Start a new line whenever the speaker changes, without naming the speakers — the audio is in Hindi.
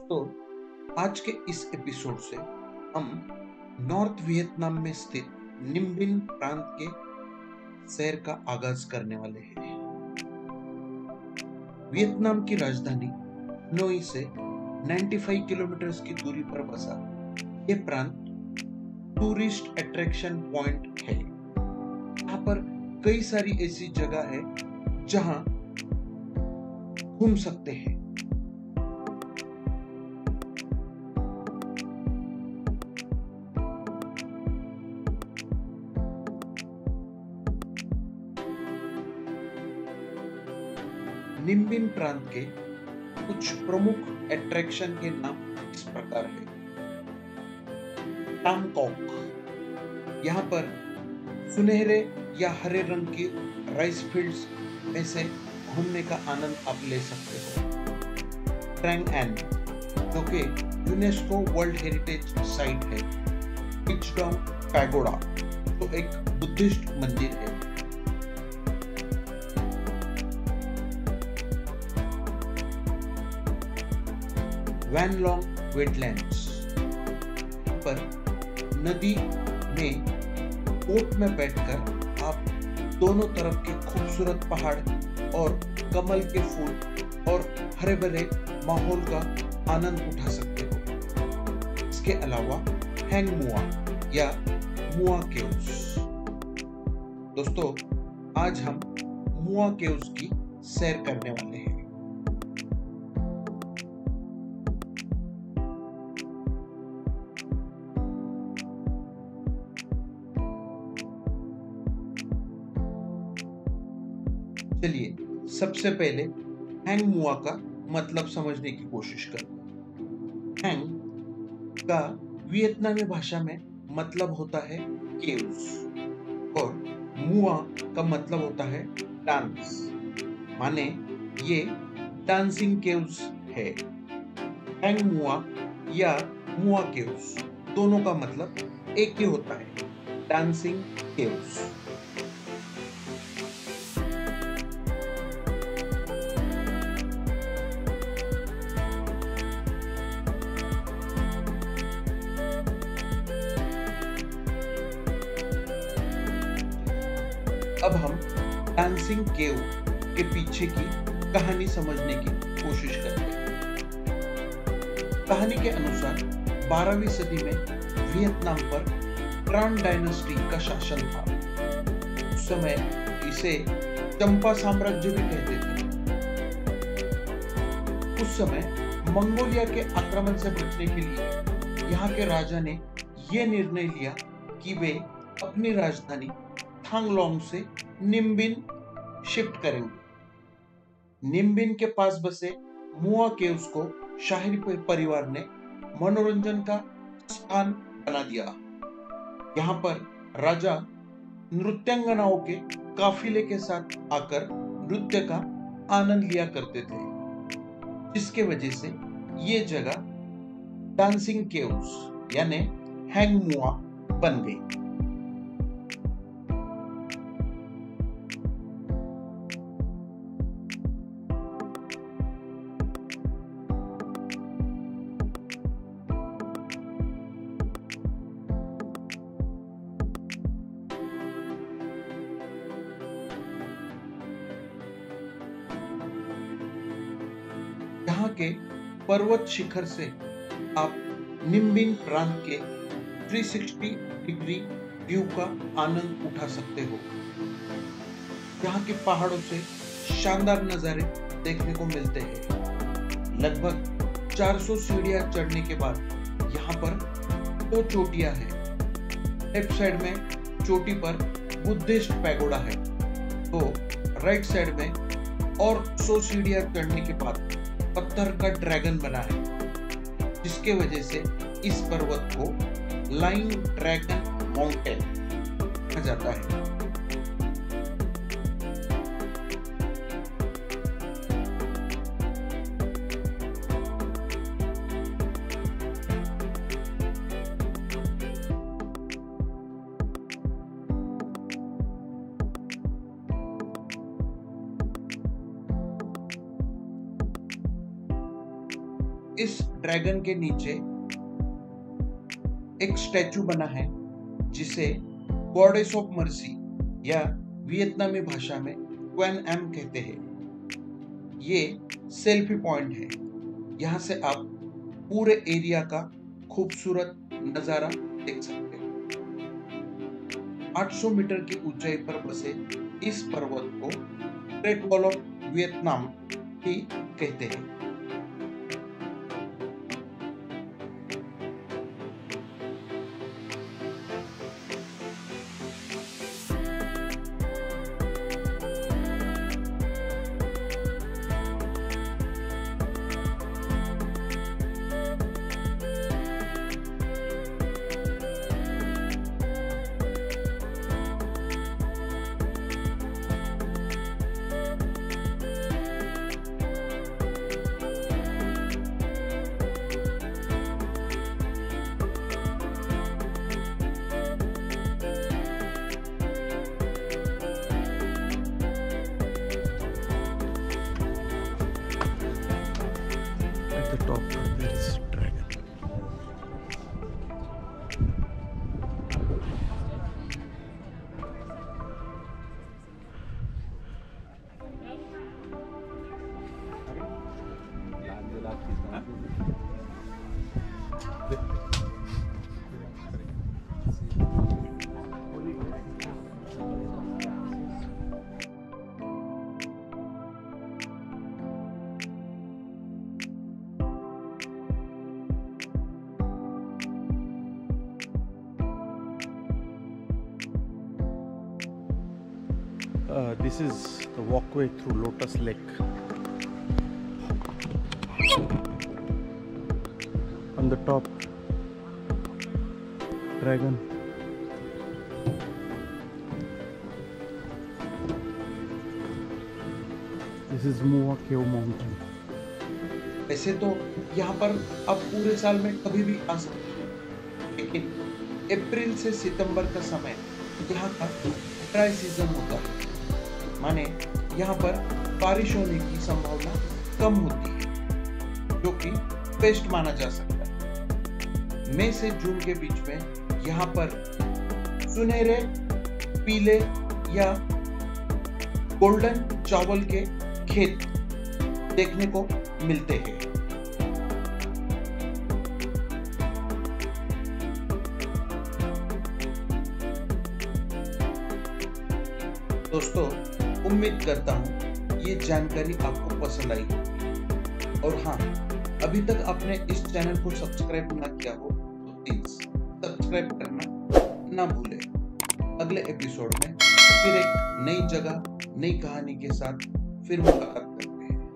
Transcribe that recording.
तो आज के इस एपिसोड से हम नॉर्थ वियतनाम में स्थित निम्बिन प्रांत के शहर का आगाज़ करने वाले हैं। वियतनाम की राजधानी नोई से 95 किलोमीटर की दूरी पर बसा यह प्रांत टूरिस्ट अट्रैक्शन पॉइंट है। यहाँ पर कई सारी ऐसी जगह है जहाँ घूम सकते हैं। निम्बिन प्रांत के कुछ प्रमुख अट्रैक्शन के नाम इस प्रकार है। टामकॉक यहाँ पर सुनहरे या हरे रंग की राइस फील्ड्स में से घूमने का आनंद आप ले सकते हो। ट्रैंग एन जो कि यूनेस्को वर्ल्ड हेरिटेज साइट है। पिचडोंग पैगोडा तो एक बुद्धिस्ट मंदिर है। वैनलॉन्ग वेटलैंड्स पर नदी में बोट में बैठकर आप दोनों तरफ़ के खूबसूरत पहाड़ और कमल के फूल और हरे भरे माहौल का आनंद उठा सकते हो। इसके अलावा हैंग मुआ या मुआ केव्स। दोस्तों, आज हम मुआ केव्स की सैर करने वाले हैं। चलिए, सबसे पहले हैंग मुआ का मतलब समझने की कोशिश करते हैंग का वियतनामी भाषा में मतलब होता है केव्स और मुआ का मतलब होता है डांस। माने ये डांसिंग केव्स है। हैंग मुआ या मुआ केव्स दोनों का मतलब एक ही होता है। डांसिंग केव्स अब हम डांसिंग केव के पीछे की कहानी समझने की कोशिश करते हैं। कहानी के अनुसार 12वीं सदी में वियतनाम पर ट्रान डायनेस्टी का शासन था। उस समय इसे चंपा साम्राज्य भी कहते थे। उस समय मंगोलिया के आक्रमण से बचने के लिए यहाँ के राजा ने यह निर्णय लिया कि वे अपनी राजधानी थांगलोंग से निम्बिन शिफ्ट करेंगे। निम्बिन के पास बसे मुआ के उसको शाही परिवार ने मनोरंजन का स्थान बना दिया। यहाँ पर राजा नृत्यांगनाओं के काफिले के साथ आकर नृत्य का आनंद लिया करते थे। जिसके वजह से ये जगह डांसिंग केव्स यानी हैंग मुआ बन गई। यहाँ के पर्वत शिखर से आप निम्बिन प्रांत के 360 डिग्री व्यू का आनंद उठा सकते हो। यहाँ के पहाड़ों से शानदार नजारे देखने को मिलते हैं। लगभग 400 सीढ़ियाँ चढ़ने के बाद यहाँ पर दो चोटियाँ हैं। लेफ़्ट साइड में चोटी पर बुद्धिस्ट पैगोडा है। तो राइट साइड में और 100 सीढ़ियाँ चढ़ने के बाद पत्थर का ड्रैगन बना है, जिसके वजह से इस पर्वत को लाइन ड्रैगन माउंटेन कहा जाता है। इस ड्रैगन के नीचे एक स्टैचू बना है, जिसे गॉडेस ऑफ़ मर्सी या वियतनामी भाषा में क्वेन एम कहते हैं। ये सेल्फी पॉइंट है। यहाँ से आप पूरे एरिया का खूबसूरत नज़ारा देख सकते हैं। 800 मीटर की ऊंचाई पर बसे इस पर्वत को ग्रेट वॉल ऑफ़ वियतनाम ही कहते हैं।
Top this is the walkway through lotus lake on the top dragon this is Mua Cave mountain
वैसे तो यहाँ पर आप पूरे साल में कभी भी आ सकते लेकिन अप्रैल से सितंबर का समय यहाँ का ड्राई सीज़न होता है माने यहाँ पर बारिश होने की संभावना कम होती है, जो कि बेस्ट माना जा सकता है। मई से जून के बीच में यहाँ पर सुनहरे, पीले या गोल्डन चावल के खेत देखने को मिलते हैं। उम्मीद करता हूँ ये जानकारी आपको पसंद आई हो और हाँ अभी तक आपने इस चैनल को सब्सक्राइब ना किया हो तो प्लीज़ सब्सक्राइब करना ना भूले। अगले एपिसोड में फिर एक नई जगह, नई कहानी के साथ फिर मुलाकात